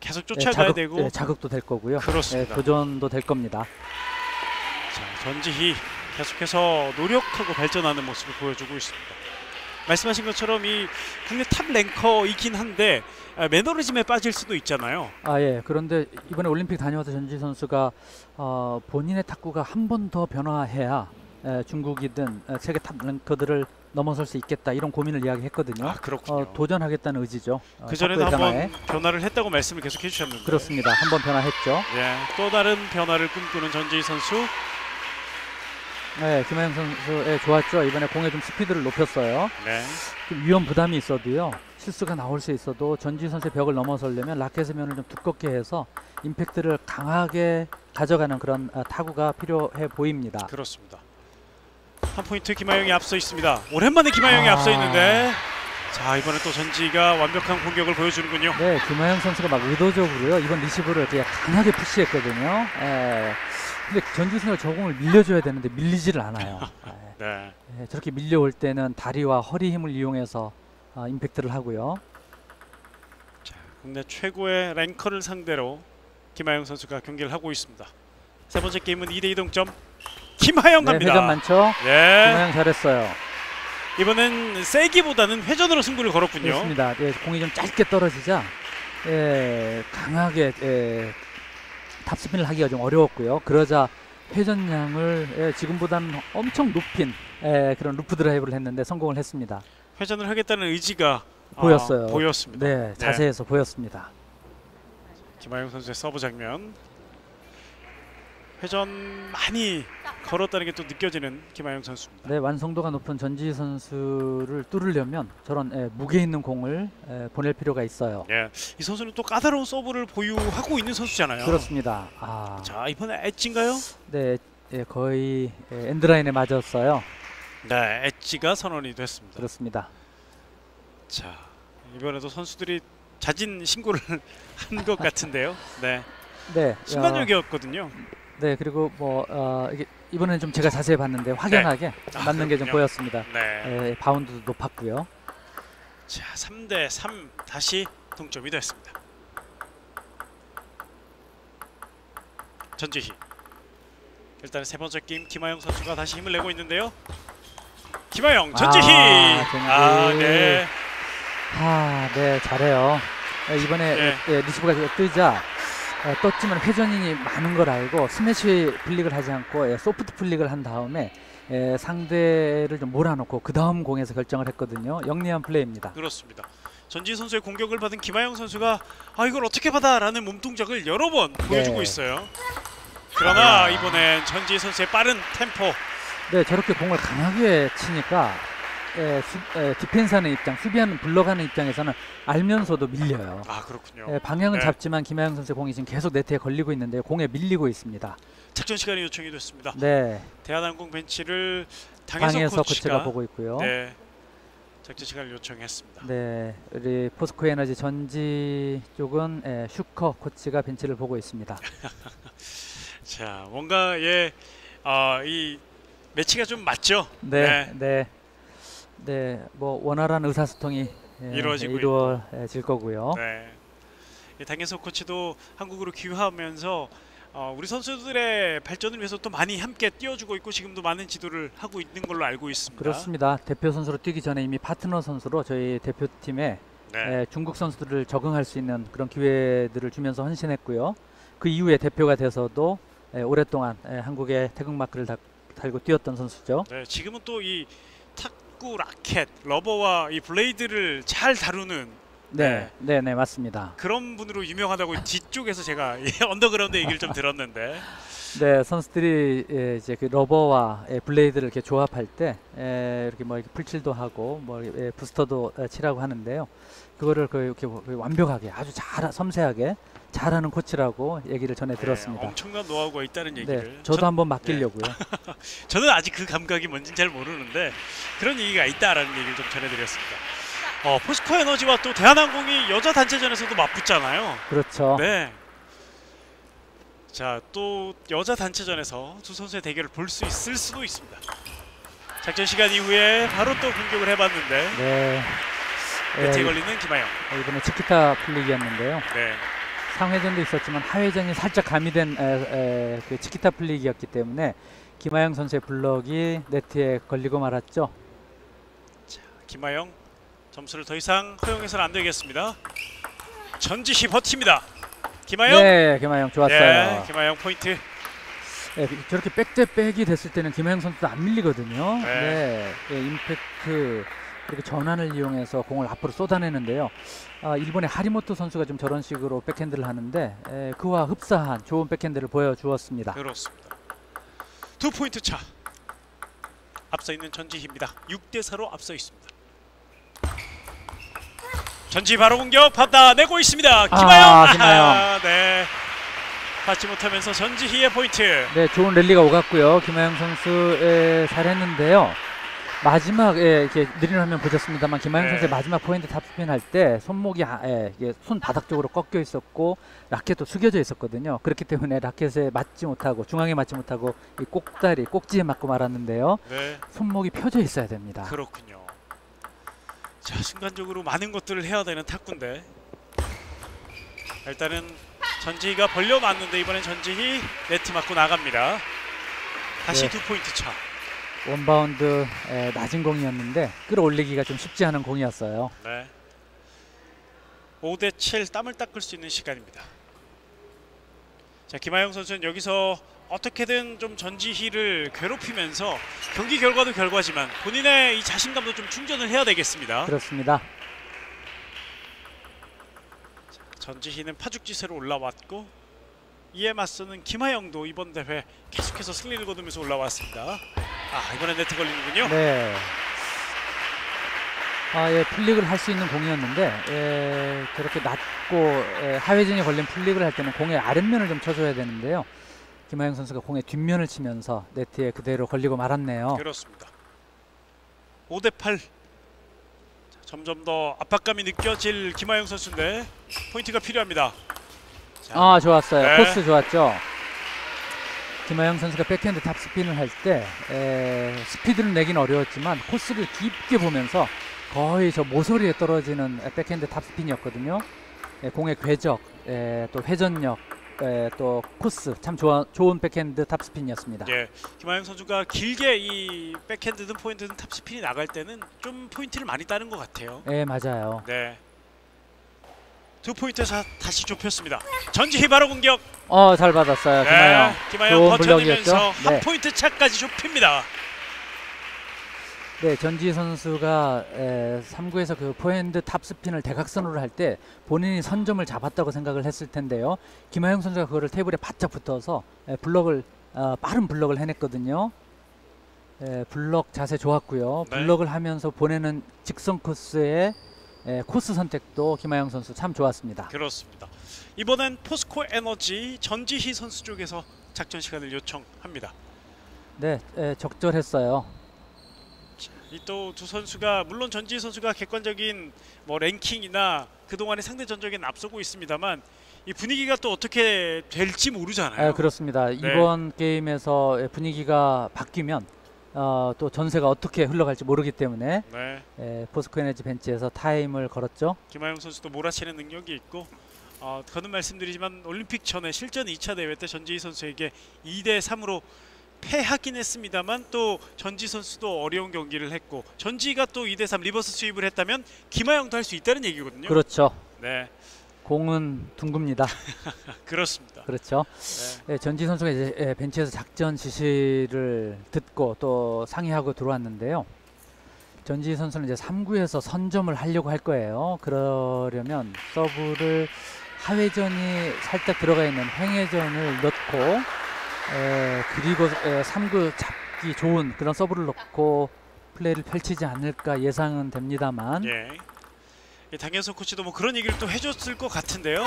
계속 예, 쫓아가야 자극, 되고 예, 자극도 될 거고요. 예, 그렇습니다. 도전도 될 겁니다. 자, 전지희 계속해서 노력하고 발전하는 모습을 보여주고 있습니다. 말씀하신 것처럼 이 국내 top ranker이긴 한데 아, 매너리즘에 빠질 수도 있잖아요. 아 예. 그런데 이번에 올림픽 다녀와서 전지 선수가 어, 본인의 탁구가 한 번 더 변화해야 에, 중국이든 에, 세계 top ranker들을 넘어설 수 있겠다 이런 고민을 이야기했거든요. 아 그렇군요. 어, 도전하겠다는 의지죠. 어, 그 전에도. 한번 변화를 했다고 말씀을 계속 해주셨는데 그렇습니다. 한번 변화했죠. 예, 또 다른 변화를 꿈꾸는 전지희 선수. 네, 김하영 선수 예, 좋았죠. 이번에 공에 좀 스피드를 높였어요. 네, 좀 위험 부담이 있어도요. 실수가 나올 수 있어도 전지 선수의 벽을 넘어서려면 라켓의 면을 좀 두껍게 해서 임팩트를 강하게 가져가는 그런 아, 타구가 필요해 보입니다. 그렇습니다. 한 포인트 김하영이 앞서 있습니다. 오랜만에 김하영이 아. 앞서 있는데 자 이번에 또 전지희가 완벽한 공격을 보여주는군요. 네, 김하영 선수가 막 의도적으로요 이번 리시브를 되게 강하게 푸시했거든요. 예. 근데 전지 선수가 저 공을 밀려줘야 되는데 밀리지를 않아요. 예. 네, 예, 저렇게 밀려올 때는 다리와 허리 힘을 이용해서 아, 임팩트를 하고요. 국내 최고의 랭커를 상대로 김하영 선수가 경기를 하고 있습니다. 세 번째 게임은 2대2 동점. 김하영 네, 갑니다. 회전 많죠. 예. 김하영 잘했어요. 이번엔 세기보다는 회전으로 승부를 걸었군요. 그렇습니다. 예, 공이 좀 짧게 떨어지자 예, 강하게 예, 탑스핀을 하기가 좀 어려웠고요. 그러자 회전량을 예, 지금보다는 엄청 높인 예, 그런 loop drive를 했는데 성공을 했습니다. 회전을 하겠다는 의지가 아, 보였어요. 보였습니다. 네, 자세에서 보였습니다. 김하영 선수의 서브 장면. 회전 많이 걸었다는 게 또 느껴지는 김하영 선수입니다. 네, 완성도가 높은 전지 선수를 뚫으려면 저런 예, 무게 있는 공을 예, 보낼 필요가 있어요. 예. 이 선수는 또 까다로운 서브를 보유하고 있는 선수잖아요. 그렇습니다. 아, 자, 이번에 엣지인가요? 네, 예, 거의 예, 엔드라인에 맞았어요. 네, 엣지가 선언이 됐습니다. 그렇습니다. 자, 이번에도 선수들이 자진 신고를 한 것 같은데요. 네, 네. 어, 순간적이었거든요. 네, 그리고 뭐 어, 이게 이번에는 좀 제가 자세히 봤는데 확연하게 아, 맞는 게좀 그렇군요. 보였습니다. 네, 예, 바운드도 높았고요. 자, 3대 3 다시 동점이 됐습니다. 전지희 일단 세 번째 게임 김하영 선수가 다시 힘을 내고 있는데요. 김하영, 전지희. 아, 전지희. 아, 네. 아, 네, 잘해요. 예, 이번에 네. 예, 리시브가 뜨자 어, 떴지만 회전양이 많은 걸 알고 스매시 flick을 하지 않고 예, soft flick을 한 다음에 예, 상대를 좀 몰아놓고 그 다음 공에서 결정을 했거든요. 영리한 플레이입니다. 그렇습니다. 전지희 선수의 공격을 받은 김하영 선수가 아 이걸 어떻게 받아라는 몸동작을 여러 번 보여주고 네. 있어요. 그러나 이번엔 전지희 선수의 빠른 템포 네, 저렇게 공을 강하게 치니까 예, 수, 예, 디펜스하는 입장, 수비하는 블록하는 입장에서는 알면서도 밀려요. 아 그렇군요. 예, 방향은 네. 잡지만 김하영 선수의 공이 지금 계속 네트에 걸리고 있는데 공에 밀리고 있습니다. 작전 시간이 요청이 됐습니다. 네, 대한항공 벤치를 당해서, 방에서 코치가, 코치가 보고 있고요. 네 작전 시간을 요청했습니다. 네, 우리 포스코 에너지 전지 쪽은 예, 슈커 코치가 벤치를 보고 있습니다. 자 뭔가 예이 매치가 좀 맞죠? 네, 네, 네, 뭐 원활한 의사소통이 예, 이루어지고 이루어질 거고요. 네. 이 당예서 코치도 한국으로 귀화하면서 어, 우리 선수들의 발전을 위해서 또 많이 함께 뛰어주고 있고 지금도 많은 지도를 하고 있는 걸로 알고 있습니다. 그렇습니다. 대표 선수로 뛰기 전에 이미 파트너 선수로 저희 대표팀에 네. 예, 중국 선수들을 적응할 수 있는 그런 기회들을 주면서 헌신했고요. 그 이후에 대표가 돼서도 예, 오랫동안 예, 한국의 태극마크를 달, 달고 뛰었던 선수죠. 네, 지금은 또이 탁구 라켓, 러버와 이 blade를 잘 다루는 네, 네, 네, 맞습니다. 그런 분으로 유명하다고 뒤쪽에서 제가 이 언더그라운드 얘기를 좀 들었는데 네, 선수들이 예, 이제 그 러버와 예, blade를 이렇게 조합할 때 예, 이렇게 뭐 이렇게 풀칠도 하고 뭐 예, 부스터도 예, 칠하고 하는데요. 그거를 그 이렇게 뭐- 그 완벽하게 아주 잘 섬세하게 잘하는 코치라고 얘기를 전에 네, 들었습니다. 엄청난 노하우가 있다는 얘기를 네, 저도 전- 한번 맡기려고요. 저는 아직 그 감각이 뭔진 잘 모르는데 그런 얘기가 있다라는 얘기를 좀 전해드렸습니다. 어, 포스코 에너지와 또 대한항공이 여자 단체전에서도 맞붙잖아요. 그렇죠. 네. 자, 또 여자 단체전에서 두 선수의 대결을 볼 수 있을 수도 있습니다. 작전 시간 이후에 바로 또 공격을 해봤는데 네. 네트에 예, 걸리는 김하영. 이번에 치키타 플릭이었는데요. 네. 상회전도 있었지만 하회전이 살짝 가미된 에, 에, 그 치키타 플릭이었기 때문에 김하영 선수의 블럭이 네트에 걸리고 말았죠. 김하영 점수를 더 이상 허용해서는 안 되겠습니다. 전지시 버팁니다. 김하영. 네, 김하영 좋았어요. 네, 김하영 포인트. 네, 저렇게 백대 백이 됐을 때는 김하영 선수도 안 밀리거든요. 네. 네, 예, 임팩트 이렇게 전환을 이용해서 공을 앞으로 쏟아내는데요. 아, 일본의 하리모토 선수가 좀 저런 식으로 백핸드를 하는데 에, 그와 흡사한 좋은 백핸드를 보여주었습니다. 그렇습니다. 두 포인트 차. 앞서 있는 전지희입니다. 6대 4로 앞서 있습니다. 전지 바로 공격 받아내고 있습니다. 김하영. 아, 김하영. 아하, 네. 받지 못하면서 전지희의 포인트. 네, 좋은 랠리가 오갔고요. 김하영 선수 에, 잘했는데요. 마지막에 이렇게 느린 화면 보셨습니다만 김하영 네. 선수의 마지막 포인트 탑스핀 할 때 손목이 아, 예, 이게 손 바닥 쪽으로 꺾여 있었고 라켓도 숙여져 있었거든요. 그렇기 때문에 라켓에 맞지 못하고 중앙에 맞지 못하고 이 꼭다리 꼭지에 맞고 말았는데요. 네. 손목이 펴져 있어야 됩니다. 그렇군요. 자 순간적으로 많은 것들을 해야 되는 탁구인데 일단은 전지희가 벌려 놨는데 이번엔 전지희 네트 맞고 나갑니다. 다시 네. 두 포인트 차. 원바운드 에, 낮은 공이었는데 끌어올리기가 좀 쉽지 않은 공이었어요. 네. 5대 7 땀을 닦을 수 있는 시간입니다. 자 김하영 선수는 여기서 어떻게든 좀 전지희를 괴롭히면서 경기 결과도 결과지만 본인의 이 자신감도 좀 충전을 해야 되겠습니다. 그렇습니다. 전지희는 파죽지세로 올라왔고 이에 맞서는 김하영도 이번 대회 계속해서 승리를 거두면서 올라왔습니다. 아 이번엔 네트 걸리는군요. 네. 아, 예, flick을 할 수 있는 공이었는데 예, 저렇게 낮고 예, 하회전이 걸린 flick을 할 때는 공의 아랫면을 좀 쳐줘야 되는데요. 김하영 선수가 공의 뒷면을 치면서 네트에 그대로 걸리고 말았네요. 그렇습니다. 5대 8. 자, 점점 더 압박감이 느껴질 김하영 선수인데 포인트가 필요합니다. 자, 아 좋았어요. 네. 코스 좋았죠. 김하영 선수가 백핸드 topspin을 할 때 스피드를 내긴 어려웠지만 코스를 깊게 보면서 거의 저 모서리에 떨어지는 에, 백핸드 topspin이었거든요. 에, 공의 궤적, 에, 또 회전력, 에, 또 코스 참 좋아, 좋은 백핸드 topspin이었습니다. 예, 김하영 선수가 길게 이 백핸드든 포핸드든 topspin이 나갈 때는 좀 포인트를 많이 따는 것 같아요. 예 맞아요. 네. 두 포인트에서 다시 좁혔습니다. 전지희 바로 공격. 어 잘 받았어요. 네, 김하영 버텨내면서? 한 네. 포인트 차까지 좁힙니다. 네, 전지희 선수가 에, 3구에서 그 포핸드 topspin을 대각선으로 할 때 본인이 선점을 잡았다고 생각을 했을 텐데요. 김하영 선수가 그거를 테이블에 바짝 붙어서 에, 블럭을 어, 빠른 블럭을 해냈거든요. 에, 블럭 자세 좋았고요. 네. 블럭을 하면서 보내는 직선 코스의 에, 코스 선택도 김하영 선수 참 좋았습니다. 그렇습니다. 이번엔 포스코 에너지 전지희 선수 쪽에서 작전 시간을 요청합니다. 네, 에, 적절했어요. 이또두 선수가 물론 전지희 선수가 객관적인 뭐 랭킹이나 그동안의 상대 전적에는 앞서고 있습니다만 이 분위기가 또 어떻게 될지 모르잖아요. 아, 그렇습니다. 이번 게임에서 에, 분위기가 바뀌면 어, 또 전세가 어떻게 흘러갈지 모르기 때문에 네. 에, 포스코 에너지 벤치에서 타임을 걸었죠. 김하영 선수도 몰아치는 능력이 있고 어, 거듭 말씀드리지만 올림픽 전에 실전 2차 대회 때 전지희 선수에게 2대 3으로 패하긴 했습니다만 또 전지희 선수도 어려운 경기를 했고 전지희가 또 2대 3 reverse sweep을 했다면 김하영도 할 수 있다는 얘기거든요. 그렇죠. 네, 공은 둥급니다. 그렇습니다. 그렇죠. 네. 예, 전지 선수가 이제 예, 벤치에서 작전 지시를 듣고 또 상의하고 들어왔는데요. 전지 선수는 이제 3구에서 선점을 하려고 할 거예요. 그러려면 서브를 하회전이 살짝 들어가 있는 횡회전을 넣고 에, 그리고 에, 3구 잡기 좋은 그런 서브를 넣고 플레이를 펼치지 않을까 예상은 됩니다만 예. 예, 당현석 코치도 뭐 그런 얘기를 또 해줬을 것 같은데요.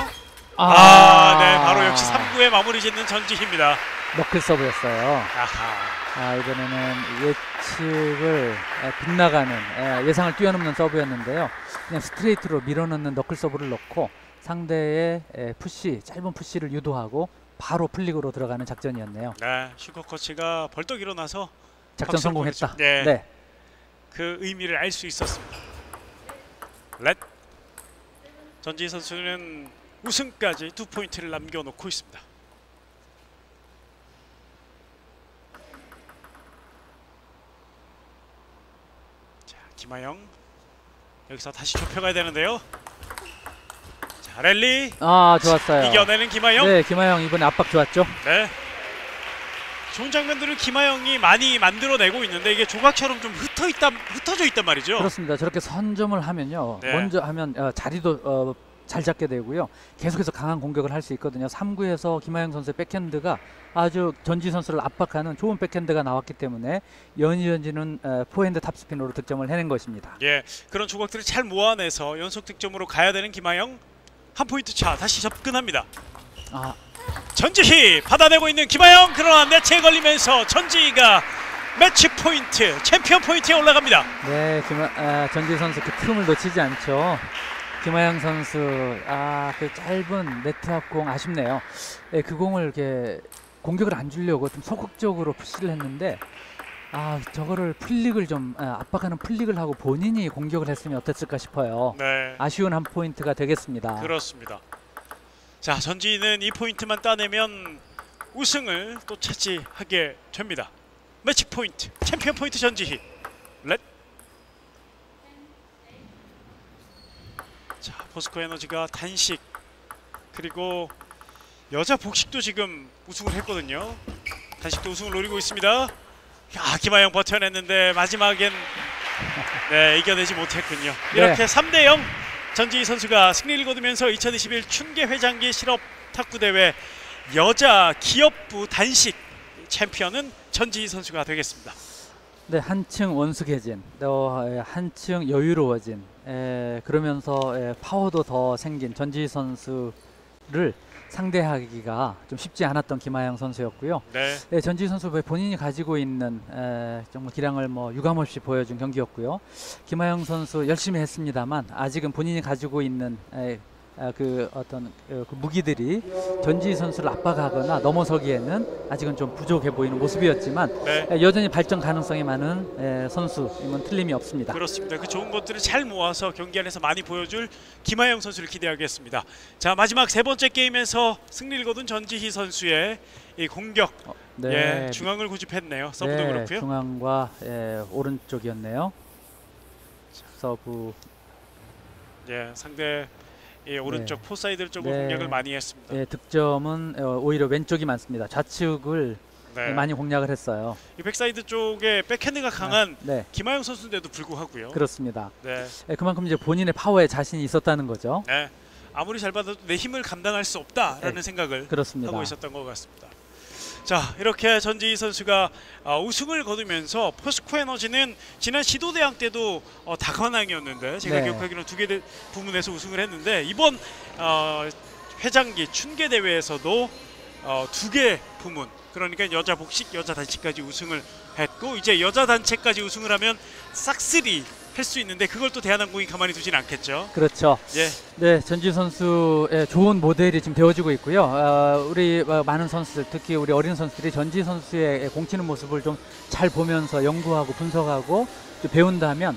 아, 아, 네, 바로 역시 3구에 마무리 짓는 전지희입니다. 너클 서브였어요. 아하. 아, 이번에는 예측을 에, 빗나가는 에, 예상을 뛰어넘는 서브였는데요. 그냥 스트레이트로 밀어넣는 너클 서브를 넣고 상대의 에, 푸시 짧은 푸시를 유도하고 바로 flick으로 들어가는 작전이었네요. 네, 슈커 코치가 벌떡 일어나서 작전 성공했다. 네. 네. 그 의미를 알 수 있었습니다. 렛 전지 선수는 우승까지 두 포인트를 남겨놓고 있습니다. 자 김하영 여기서 다시 좁혀가야 되는데요. 자 랠리 아, 좋았어요. 이겨내는 김하영. 네, 김하영 이번에 압박 좋았죠. 네. 좋은 장면들을 김하영이 많이 만들어내고 있는데 이게 조각처럼 좀 흩어 있다 흩어져 있단 말이죠. 그렇습니다. 저렇게 선점을 하면요. 네. 먼저 하면 어, 자리도 어, 잘 잡게 되고요. 계속해서 강한 공격을 할 수 있거든요. 3구에서 김하영 선수의 백핸드가 아주 전지희 선수를 압박하는 좋은 백핸드가 나왔기 때문에 연이어지는 어, 포핸드 topspin으로 득점을 해낸 것입니다. 예, 그런 조각들을 잘 모아내서 연속 득점으로 가야 되는 김하영 한 포인트 차 다시 접근합니다. 아, 전지희 받아내고 있는 김하영 그러나 네트에 걸리면서 전지희가 매치 포인트 챔피언 포인트에 올라갑니다. 네, 김하, 아, 전지희 선수 그 틈을 놓치지 않죠. 김하영 선수, 아, 그 짧은 네트 앞공 아쉽네요. 예, 그 공을 이렇게 공격을 안 주려고 좀 소극적으로 푸시를 했는데, 아, 저거를 flick을 좀 아, 압박하는 flick을 하고 본인이 공격을 했으면 어땠을까 싶어요. 네, 아쉬운 한 포인트가 되겠습니다. 그렇습니다. 자, 전지희는 이 포인트만 따내면 우승을 또 차지하게 됩니다. 매치 포인트 챔피언 포인트 전지희 let. 자, 포스코 에너지가 단식 그리고 여자 복식도 지금 우승을 했거든요. 단식도 우승을 노리고 있습니다. 야, 김하영 버텨냈는데 마지막엔 네, 이겨내지 못했군요. 이렇게 3대 0 전지희 선수가 승리를 거두면서 2021 춘계 회장기 실업 탁구 대회 여자 기업부 단식 챔피언은 전지희 선수가 되겠습니다. 네, 한층 원숙해진, 또 에, 한층 여유로워진, 에, 그러면서 에, 파워도 더 생긴 전지 선수를 상대하기가 좀 쉽지 않았던 김하영 선수였고요. 네. 네, 전지 선수 본인이 가지고 있는 에, 정말 기량을 뭐 유감없이 보여준 경기였고요. 김하영 선수 열심히 했습니다만 아직은 본인이 가지고 있는 에, 아, 그 어떤 어, 그 무기들이 전지 선수를 압박하거나 넘어서기에는 아직은 좀 부족해 보이는 모습이었지만 네. 에, 여전히 발전 가능성이 많은 에, 선수임은 틀림이 없습니다. 그렇습니다. 그 좋은 것들을 잘 모아서 경기 안에서 많이 보여줄 김하영 선수를 기대하겠습니다. 자 마지막 세 번째 게임에서 승리를 거둔 전지희 선수의 이 공격 예, 중앙을 고집했네요. 서브도 네, 그렇고요. 중앙과 에, 오른쪽이었네요. 서브 예, 상대 이 오른쪽 fore side 쪽으로 네. 공격을 많이 했습니다. 예, 득점은 어, 오히려 왼쪽이 많습니다. 좌측을 네. 많이 공략을 했어요. 이 back side 쪽에 백핸드가 강한 네, 김하영 선수인데도 불구하고요. 그렇습니다. 네. 예, 그만큼 이제 본인의 파워에 자신이 있었다는 거죠. 네. 아무리 잘 받아도 내 힘을 감당할 수 없다라는 네. 생각을 그렇습니다. 하고 있었던 것 같습니다. 자 이렇게 전지희 선수가 어, 우승을 거두면서 포스코 에너지는 지난 시도대항 때도 어, 다관왕이었는데 제가 네. 기억하기로는 두 개 부문에서 우승을 했는데 이번 어, 회장기 춘계 대회에서도 어, 두 개 부문 그러니까 여자 복식, 여자 단식까지 우승을 했고 이제 여자 단체까지 우승을 하면 싹쓸이 할 수 있는데 그걸 또 대한항공이 가만히 두진 않겠죠. 그렇죠. 예, 네, 전지 선수의 좋은 모델이 지금 되어지고 있고요. 어, 우리 어, 많은 선수들, 특히 우리 어린 선수들이 전지 선수의 공치는 모습을 좀 잘 보면서 연구하고 분석하고 좀 배운다면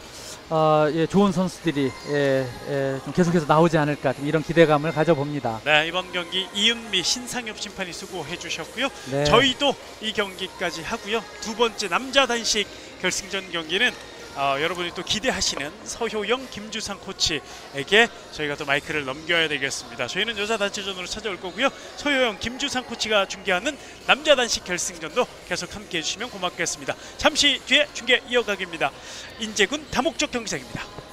어, 예, 좋은 선수들이 예, 예, 좀 계속해서 나오지 않을까 좀 이런 기대감을 가져봅니다. 네 이번 경기 이은미 신상엽 심판이 수고해 주셨고요. 네. 저희도 이 경기까지 하고요. 두 번째 남자 단식 결승전 경기는 어, 여러분이 또 기대하시는 서효영, 김주상 코치에게 저희가 또 마이크를 넘겨야 되겠습니다. 저희는 여자 단체전으로 찾아올 거고요. 서효영, 김주상 코치가 중계하는 남자 단식 결승전도 계속 함께해 주시면 고맙겠습니다. 잠시 뒤에 중계 이어가겠습니다. 인제군 다목적 경기장입니다.